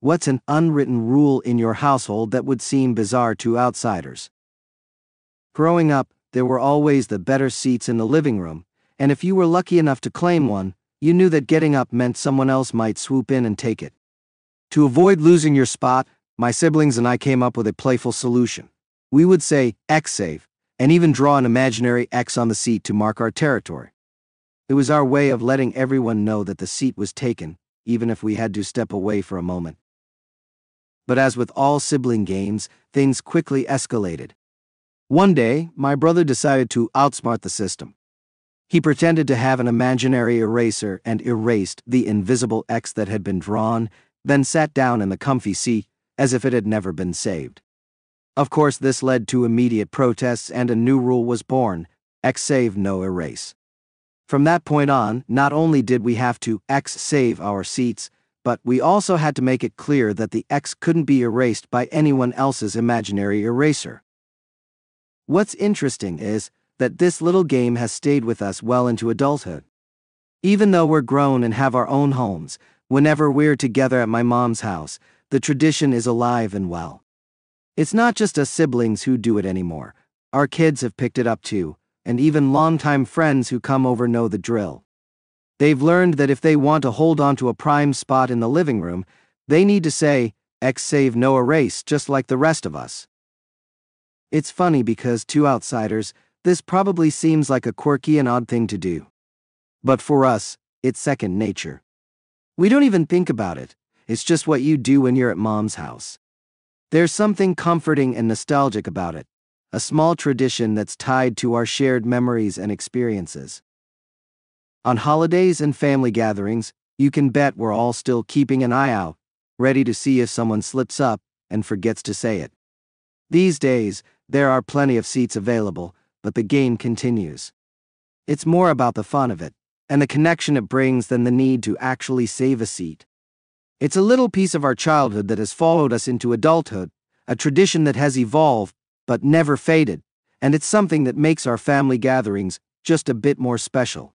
What's an unwritten rule in your household that would seem bizarre to outsiders? Growing up, there were always the better seats in the living room, and if you were lucky enough to claim one, you knew that getting up meant someone else might swoop in and take it. To avoid losing your spot, my siblings and I came up with a playful solution. We would say X save, and even draw an imaginary X on the seat to mark our territory. It was our way of letting everyone know that the seat was taken, even if we had to step away for a moment. But as with all sibling games, things quickly escalated. One day, my brother decided to outsmart the system. He pretended to have an imaginary eraser and erased the invisible X that had been drawn, then sat down in the comfy seat as if it had never been saved. Of course, this led to immediate protests and a new rule was born X save, no erase. From that point on, not only did we have to X save our seats, but we also had to make it clear that the X couldn't be erased by anyone else's imaginary eraser. What's interesting is that this little game has stayed with us well into adulthood. Even though we're grown and have our own homes, whenever we're together at my mom's house, the tradition is alive and well. It's not just us siblings who do it anymore. Our kids have picked it up too, and even longtime friends who come over know the drill. They've learned that if they want to hold on to a prime spot in the living room, they need to say, X save no erase, just like the rest of us. It's funny because to outsiders, this probably seems like a quirky and odd thing to do. But for us, it's second nature. We don't even think about it, it's just what you do when you're at mom's house. There's something comforting and nostalgic about it, a small tradition that's tied to our shared memories and experiences. On holidays and family gatherings, you can bet we're all still keeping an eye out, ready to see if someone slips up and forgets to say it. These days, there are plenty of seats available, but the game continues. It's more about the fun of it, and the connection it brings than the need to actually save a seat. It's a little piece of our childhood that has followed us into adulthood, a tradition that has evolved, but never faded, and it's something that makes our family gatherings just a bit more special.